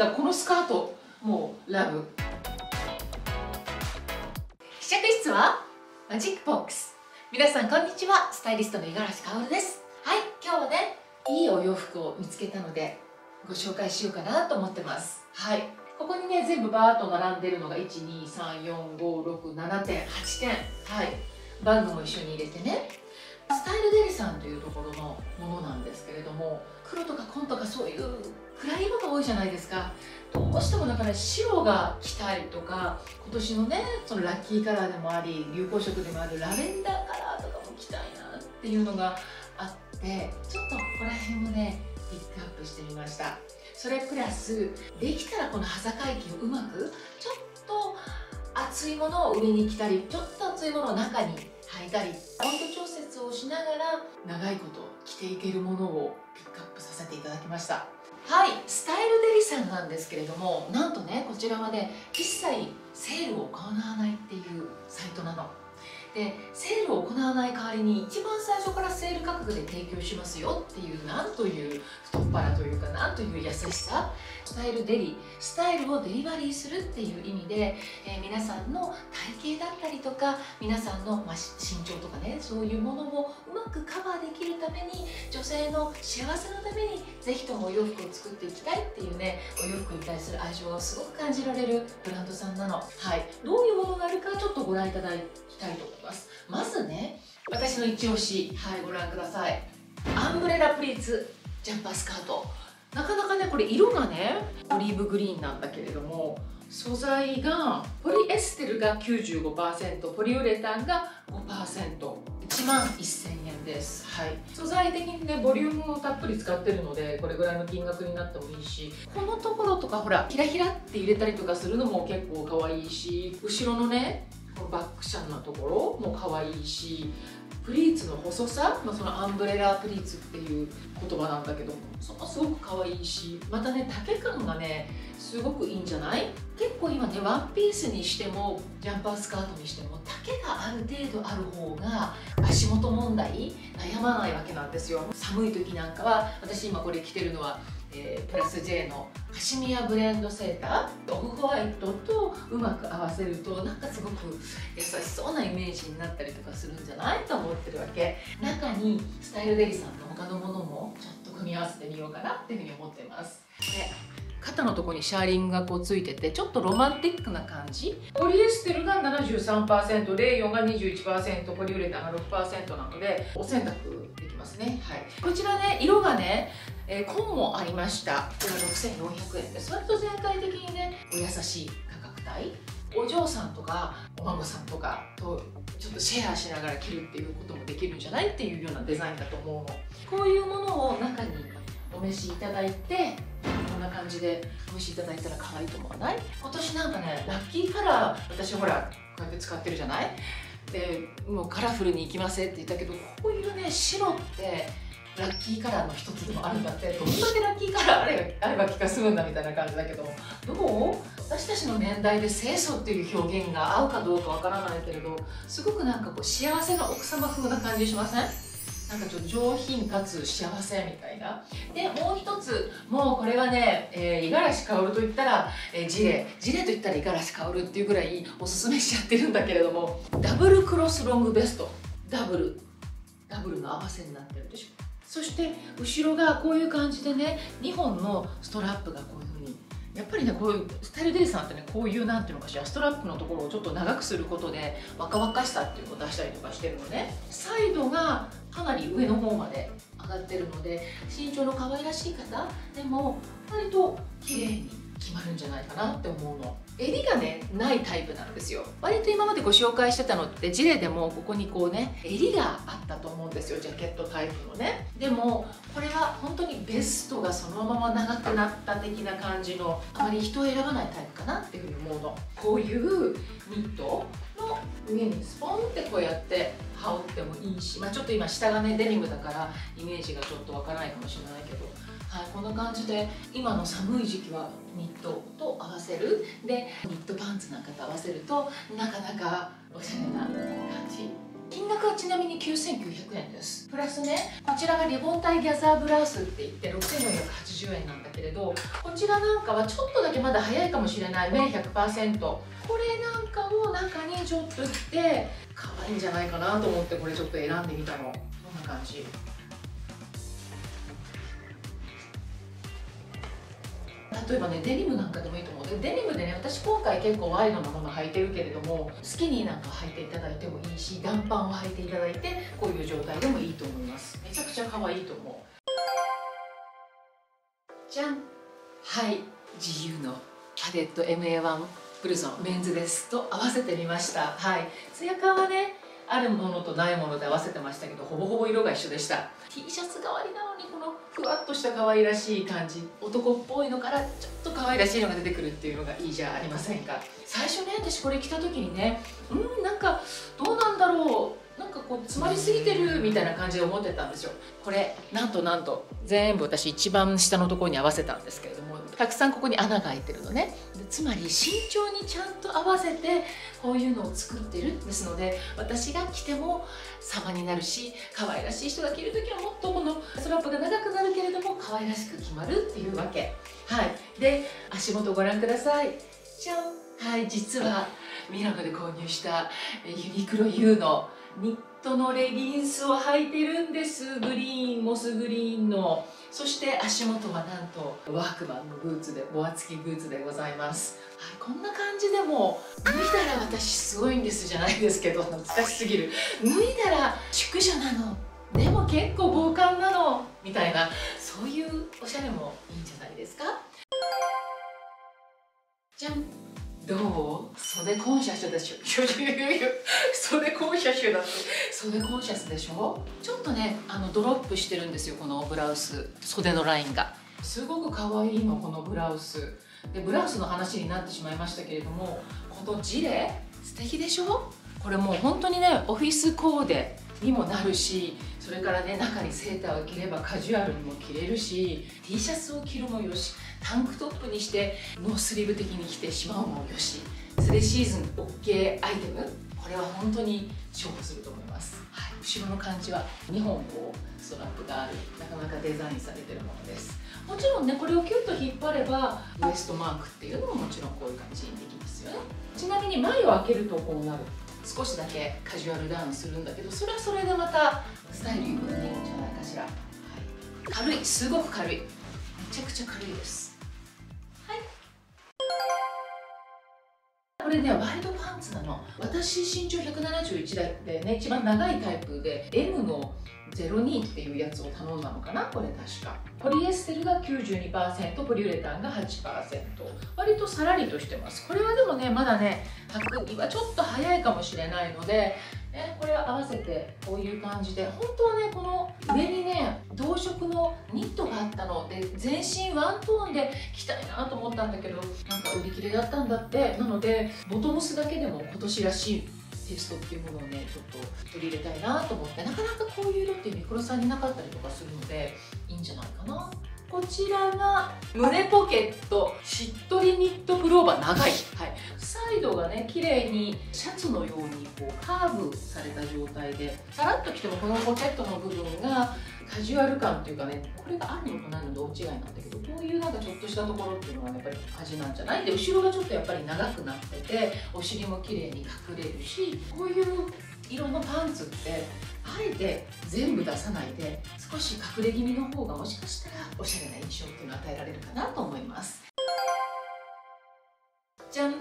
かこのスカートもうラブ。試着室はマジックボックス。皆さんこんにちは。スタイリストの五十嵐薫です。はい今日はねいいお洋服を見つけたのでご紹介しようかなと思ってます。はい。ここにね全部バーッと並んでるのが1234567点8点。はい。バッグも一緒に入れてね。スタイルデリさんというところのものなんですけれども黒とか紺とかそういう暗い色が多いじゃないですか。どうしてもだから白が来たりとか今年のねそのラッキーカラーでもあり流行色でもあるラベンダーカラーとかも着たいなっていうのがあってちょっとここら辺をねピックアップしてみました。それプラスできたらこの端境期をうまくちょっと厚いものを上に着たりちょっと厚いものを中に履いたり温度調節をしながら長いこと着ていけるものをピックアップさせていただきました。はいスタイルデリさんなんですけれどもなんとねこちらはね一切セールを行わないっていうサイトなの。でセールを行わない代わりに一番最初からセール価格で提供しますよっていうなんという太っ腹というかなんという優しさ？スタイルデリスタイルをデリバリーするっていう意味で、えー、皆さんの体型だったりとか皆さんの、まあ、身長とかねそういうものをうまくカバーできるために女性の幸せのためにぜひともお洋服を作っていきたいっていうねお洋服に対する愛情がすごく感じられるブランドさんなの。はい。どういうものがあるかちょっとご覧いただきたいとます。まずね私の一押しはいご覧ください。アンブレラプリーツジャンパースカート。なかなかねこれ色がねオリーブグリーンなんだけれども素材がポリエステルが95%ポリウレタンが5% 1万1000円です、はい、素材的にねボリュームをたっぷり使ってるのでこれぐらいの金額になってもいいしこのところとかほらひらひらって入れたりとかするのも結構可愛いし後ろのねバックシャンのところも可愛いしプリーツの細さ、まあ、そのアンブレラプリーツっていう言葉なんだけどもそのすごく可愛いしまたね丈感がねすごくいいんじゃない？結構今ねワンピースにしてもジャンパースカートにしても丈がある程度ある方が足元問題悩まないわけなんですよ。寒い時なんかは私今これ着てるのはえー、プラス J のカシミヤブレンドセーターオフホワイトとうまく合わせるとなんかすごく優しそうなイメージになったりとかするんじゃない？と思ってるわけ。中にスタイルデリさんの他のものもちょっと組み合わせてみようかなっていうふうに思ってます。で肩のとこにシャーリングがこうついててちょっとロマンティックな感じ。ポリエステルが 73%, レーヨンが21%ポリウレタンが6%なのでお洗濯でますね、はい、こちらね色がねえー、紺もありました。これは6400円です。割と全体的にねお優しい価格帯。お嬢さんとかお孫さんとかとちょっとシェアしながら着るっていうこともできるんじゃないっていうようなデザインだと思うの。こういうものを中にお召しいただいてこんな感じでお召しいただいたら可愛いと思わない？今年なんかねラッキーカラー私ほらこうやって使ってるじゃない？でもうカラフルに行きませんって言ったけどこういうね白ってラッキーカラーの一つでもあるんだって。どんだけラッキーカラーあれあれば気が済むんだみたいな感じだけど。どう？私たちの年代で清楚っていう表現が合うかどうかわからないけれどすごくなんかこう幸せな奥様風な感じしません？なんかちょっと上品かつ幸せみたいな。でもう一つもうこれはね五十嵐薫といったら、えー、ジレ。ジレといったら五十嵐薫っていうぐらいおすすめしちゃってるんだけれどもダブルクロスロングベスト。ダブル。ダブルの合わせになってるでしょ。そして後ろがこういう感じでね2本のストラップがこういう風に。やっぱりねこういうスタイルデイさんってねこういうなんていうのかしらストラップのところをちょっと長くすることで若々しさっていうのを出したりとかしてるのね。サイドがかなり上の方まで上がってるので身長の可愛らしい方でも割と綺麗に決まるんじゃないかなって思うの。襟がねないタイプなんですよ。割と今までご紹介してたのってジレでもここにこうね襟があったと思うんですよ。ジャケットタイプのね。でもこれは本当にベストがそのまま長くなった的な感じのあまり人を選ばないタイプかなっていうふうに思うの。こういうニット上にスポンってこうやって羽織ってもいいし、まあ、ちょっと今下がねデニムだからイメージがちょっとわからないかもしれないけどはい、こんな感じで今の寒い時期はニットと合わせる。でニットパンツなんかと合わせるとなかなかおしゃれな感じ。金額はちなみに9900円です。プラスねこちらがリボンタイギャザーブラウスって言って6480円なんだけれどこちらなんかはちょっとだけまだ早いかもしれない。綿100%これなんかも中にちょっとって可愛いんじゃないかなと思ってこれちょっと選んでみたの。こんな感じ。例えばねデニムなんかでもいいと思う。デニムでね私今回結構ワイドなもの履いてるけれどもスキニーなんか履いていただいてもいいし短パンを履いていただいてこういう状態でもいいと思います。めちゃくちゃ可愛いと思う。じゃん。はい。自由のパデット MA1 ブルゾンメンズです。と合わせてみました。はい。ツヤ感はねあるものとないもので合わせてましたけどほぼほぼ色が一緒でした。T シャツ代わりなのにこのふわっとした可愛らしい感じ男っぽいのからちょっと可愛らしいのが出てくるっていうのがいいじゃありませんか。最初ね私これ着た時にねうんなんかどうなんだろう。なんかこう詰まりすぎてるみたいな感じで思ってたんですよ。これなんとなんと全部私一番下のところに合わせたんですけれども。たくさんここに穴が開いてるのね。でつまり身長にちゃんと合わせてこういうのを作ってるですので私が着ても様になるし可愛らしい人が着る時はもっとこのストラップが長くなるけれども可愛らしく決まるっていうわけ。はい。で足元ご覧ください。じゃん。はい実はミラノで購入したユニクロ U のニットのレギンスを履いてるんです。グリーンモスグリーンの。そして足元はなんとワークマンのブーツでボア付きブーツでございます。はいこんな感じでも脱いだら私すごいんですじゃないですけど懐かしすぎる。脱いだら淑女なの。でも結構防寒なの。みたいなそういうおしゃれもいいんじゃないですか。じゃん。どう？袖コンシャスでしょ？袖コンシャスだって袖コンシャスでしょ？ちょっとねあのドロップしてるんですよこのブラウス。袖のラインが。すごく可愛いのこのブラウス。でブラウスの話になってしまいましたけれどもこのジレ？素敵でしょ？これもう本当にねオフィスコーデにもなるしそれからね中にセーターを着ればカジュアルにも着れるし T シャツを着るもよし。タンクトップにしてノースリーブ的に着てしまうもよし。スリーシーズン OK アイテム。これは本当に重宝すると思います、はい、後ろの感じは2本こうストラップがあるなかなかデザインされてるものです。もちろんねこれをキュッと引っ張ればウエストマークっていうのももちろんこういう感じにできますよね。ちなみに前を開けるとこうなる。少しだけカジュアルダウンするんだけどそれはそれでまたスタイルに見えるんじゃないかしら、はい、軽い。すごく軽い。めちゃくちゃ軽いです。これねワイドパンツなの。私身長171だってね一番長いタイプで M の02っていうやつを頼んだのかなこれ確か。ポリエステルが92%ポリウレタンが8%割とさらりとしてます。これはでもねまだね履くにはちょっと早いかもしれないのでね、これを合わせてこういう感じで。本当はねこの上にね同色のニットがあったので全身ワントーンで着たいなと思ったんだけどなんか売り切れだったんだって。なのでボトムスだけでも今年らしい。テストっていうものをねちょっと取り入れたいなと思ってなかなかこういう色ってミクロさんになかったりとかするのでいいんじゃないかな。こちらが胸ポケットしっとりニットプローバー長い、はい、サイドがね綺麗にシャツのようにこうカーブされた状態でさらっと着てもこのポケットの部分がカジュアル感っていうかねこれがあるのとないのと大違いなんだけどこういうなんかちょっとしたところっていうのがやっぱり味なんじゃない？で後ろがちょっとやっぱり長くなっててお尻も綺麗に隠れるしこういう色のパンツってあえて全部出さないで少し隠れ気味の方がもしかしたらおしゃれな印象っていうのを与えられるかなと思います。じゃん。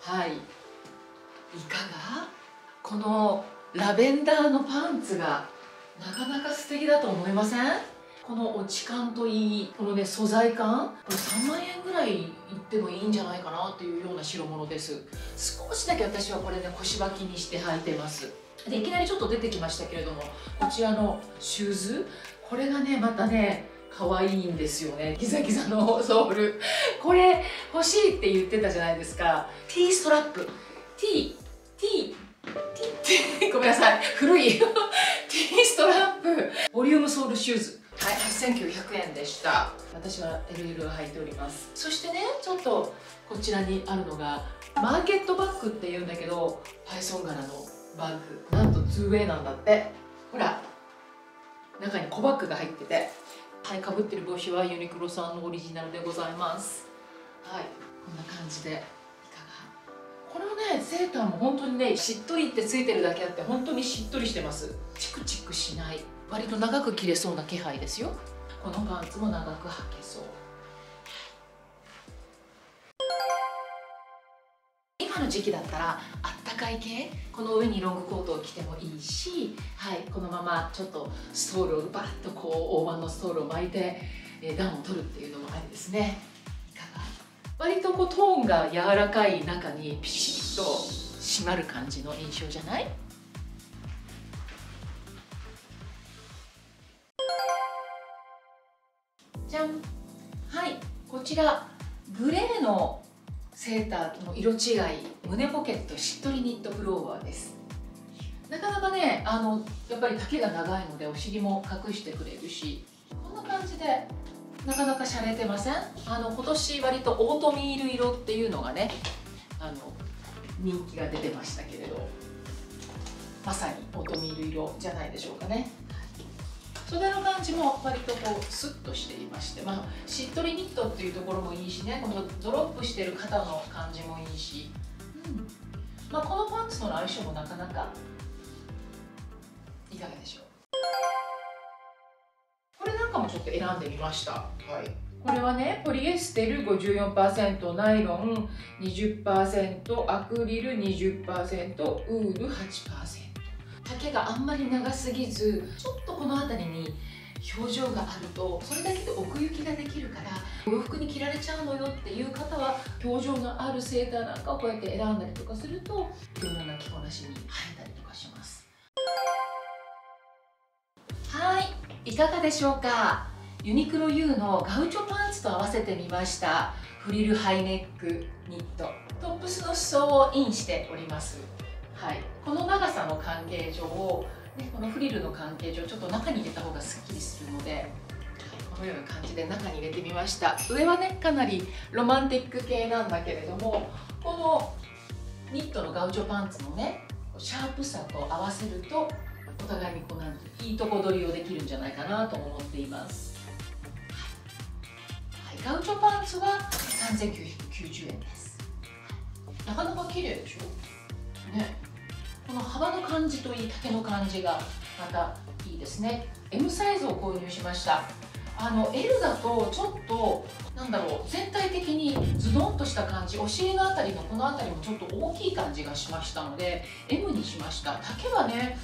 はい。いかが？このラベンダーのパンツがなかなか素敵だと思いません？この落ち感といいこのね素材感？これ3万円ぐらいいってもいいんじゃないかなっていうような代物です。少しだけ私はこれね腰履きにして履いてます。でいきなりちょっと出てきましたけれどもこちらのシューズこれがねまたね可愛いんですよね。ギザギザのソール。これ欲しいって言ってたじゃないですか。T ストラップ。T T T ごめんなさい。古い。T ストラップ。ボリュームソールシューズ。はい8900円でした。私は LL を履いております。そしてねちょっとこちらにあるのがマーケットバッグっていうんだけどパイソン柄の。バッグ。なんと 2way なんだって。ほら中に小バッグが入っててはいかぶってる帽子はユニクロさんのオリジナルでございます。はいこんな感じで。いかが？このねセーターも本当にねしっとりってついてるだけあって本当にしっとりしてます。チクチクしない。割と長く着れそうな気配ですよ。このパンツも長く履けそう。今の時期だったらあったかい系？この上にロングコートを着てもいいし、はい、このままちょっとストールをバッとこう大判のストールを巻いて、えー、暖を取るっていうのもありですね。いかが？割とこうトーンが柔らかい中にピシッと締まる感じの印象じゃない？じゃん。はいこちらグレーのセーターの色違い胸ポケットしっとりニットプローバーです。なかなかねあのやっぱり丈が長いのでお尻も隠してくれるしこんな感じでなかなか洒落てません？あの今年割とオートミール色っていうのがねあの人気が出てましたけれどまさにオートミール色じゃないでしょうかね。袖の感じも割とこうスッとしていまして、まあ、しっとりニットっていうところもいいしねこのドロップしてる肩の感じもいいし、うん。まあ、このパンツとの相性もなかなかいかがでしょう？これなんかもちょっと選んでみました、はい、これはねポリエステル54%ナイロン20%アクリル20%ウール8%丈があんまり長すぎずちょっとこの辺りに表情があるとそれだけで奥行きができるから洋服に着られちゃうのよっていう方は表情があるセーターなんかをこうやって選んだりとかするといろんな着こなしに入ったりとかします。はいいかがでしょうか？ユニクロ U のガウチョパンツと合わせてみました。フリルハイネックニット。トップスの裾をインしております。はい、この長さの関係上を、ね、このフリルの関係上ちょっと中に入れた方がすっきりするので、このような感じで中に入れてみました。上はねかなりロマンティック系なんだけれどもこのニットのガウチョパンツのねシャープさと合わせるとお互いにこうなんていいとこ取りをできるんじゃないかなと思っています、はい、ガウチョパンツは3990円です。なかなか綺麗でしょ？ね。この幅の感じといい丈の感じがまたいいですね。M サイズを購入しました。あの L だとちょっとなんだろう全体的にズドンとした感じお尻の辺りのこの辺りもちょっと大きい感じがしましたので M にしました。丈はね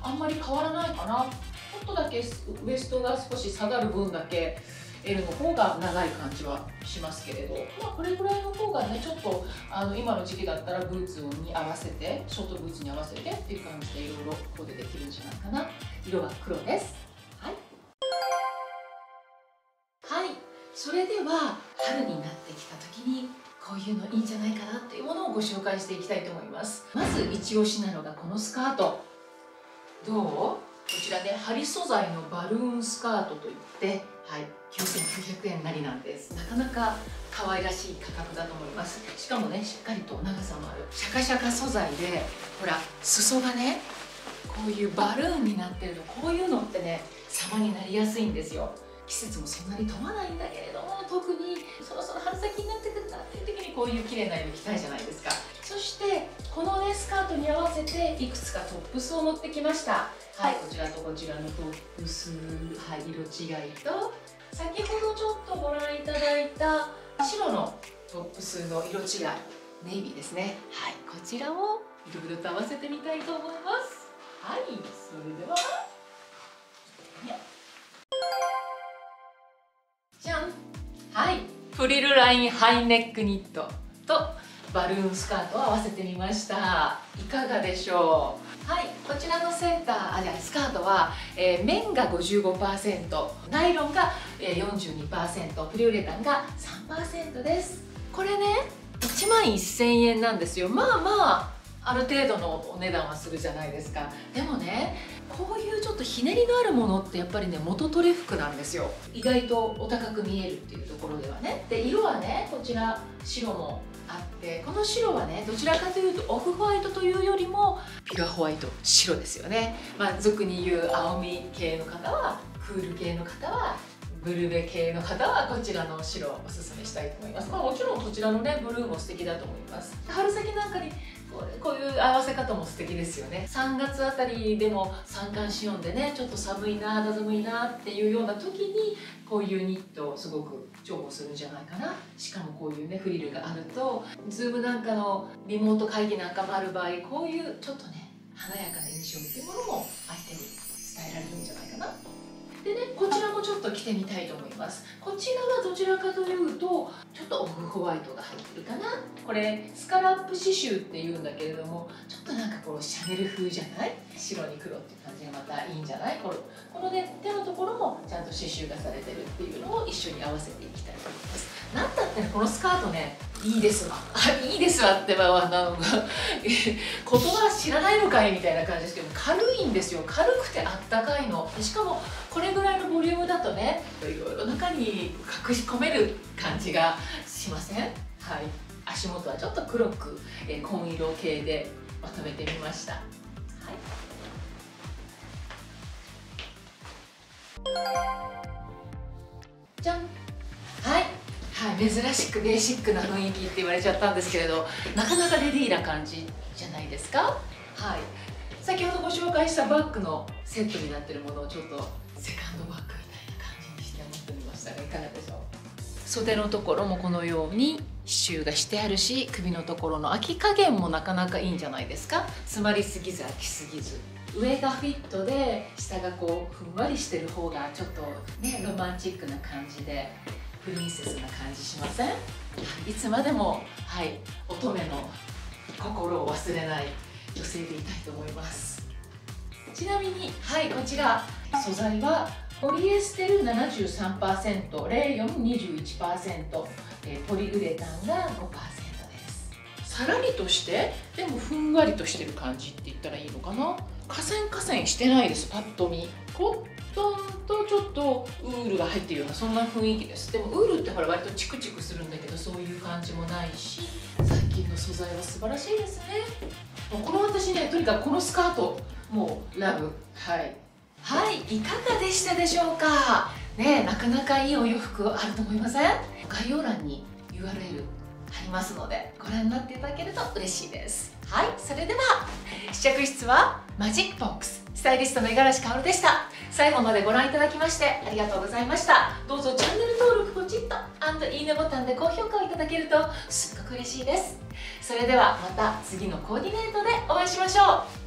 あんまり変わらないかな。ちょっとだけウエストが少し下がる分だけ L の方が長い感じはしますけれど、まあ、これぐらいの方がねちょっとあの今の時期だったらブーツに合わせてショートブーツに合わせてっていう感じでいろいろコーデできるんじゃないかな。色は黒です。はい、はい、それでは春になってきた時にこういうのいいんじゃないかなっていうものをご紹介していきたいと思います。まず一押しなのがこのスカート。どう？ちらね針素材のバルーンスカートといってはい9900円なりなんです。なかなか可愛らしい価格だと思います。しかもねしっかりと長さもある。シャカシャカ素材でほら裾がねこういうバルーンになってるのこういうのってね様になりやすいんですよ。季節もそんなに飛ばないんだけれども特にそろそろ春先になってくるなっていう時にこういう綺麗な色着たいじゃないですか。そしてこのねスカートに合わせていくつかトップスを持ってきました。はい、こちらとこちらのトップス、はい、色違いと先ほどちょっとご覧いただいた白のトップスの色違いネイビーですね。はいこちらをいろいろと合わせてみたいと思います。はいそれでは。じゃん。はい。フリルラインハイネックニットとバルーンスカートを合わせてみました。いかがでしょう？はいこちらのセーターあじゃあスカートは、えー、綿が55%ナイロンが、えー、42%プリウレタンが3%です。これね1万1000円なんですよ。まあまあある程度のお値段はするじゃないですか。でもねこういうちょっとひねりのあるものってやっぱりね元トレ服なんですよ。意外とお高く見えるっていうところではね。で色はねこちら白もあってこの白はねどちらかというとオフホワイトというよりもピュアホワイト白ですよね。まあ俗に言う青み系の方はクール系の方はブルベ系の方はこちらの白をおすすめしたいと思います、まあ、もちろんこちらのねブルーも素敵だと思います。春先なんかにこういう合わせ方も素敵ですよね。3月あたりでも三寒四温でねちょっと寒いな肌寒いなっていうような時にこういうニットをすごく重宝するんじゃないかな。しかもこういうねフリルがあると Zoom なんかのリモート会議なんかもある場合こういうちょっとね華やかな印象っていうものも相手に伝えられるんじゃないかな。でねこちらもちょっと着てみたいと思います。こちらはどちらかというとちょっとオフホワイトが入ってるかな。これスカラップ刺繍っていうんだけれどもちょっとなんかこうシャネル風じゃない？白に黒っていう感じがまたいいんじゃない？このこのね手のところもちゃんと刺繍がされてるっていうのを一緒に合わせていきたいと思います。なんだってこのスカートねいいですわ。いいですわってまあなんか言葉知らないのかいみたいな感じですけど軽いんですよ。軽くてあったかいの。しかもこれぐらいのボリュームだとねいろいろ中に隠し込める感じがしません？はい。足元はちょっと黒く、え紺色系でまとめてみました。はい。じゃん。はい。珍しくベーシックな雰囲気って言われちゃったんですけれどなかなかレディーな感じじゃないですか？はい。先ほどご紹介したバッグのセットになってるものをちょっとセカンドバッグみたいな感じにして持ってみましたがいかがでしょう？袖のところもこのように刺繍がしてあるし首のところの開き加減もなかなかいいんじゃないですか？詰まりすぎず開きすぎず。上がフィットで下がこうふんわりしてる方がちょっとねロマンチックな感じでプリンセスな感じしません？いつまでもはい乙女の心を忘れない女性でいたいと思います。ちなみにはいこちら素材はポリエステル73%レーヨン21%ポリウレタンが5%です。さらりとしてでもふんわりとしてる感じって言ったらいいのかな？河川河川してないですパッと見。コットンとちょっとウールが入ってるようなそんな雰囲気です。でもウールってほら割とチクチクするんだけどそういう感じもないし最近の素材は素晴らしいですね。もうこの私ねとにかくこのスカートもうラブ。はい。はい。いかがでしたでしょうか？ねなかなかいいお洋服あると思いません？概要欄に URL 貼りますのでご覧になっていただけると嬉しいです。はい。それでは試着室はマジックボックス。スタイリストの五十嵐薫でした。最後までご覧いただきましてありがとうございました。どうぞチャンネル登録ポチッと。いいねボタンで高評価をいただけるとすっごく嬉しいです。それではまた次のコーディネートでお会いしましょう。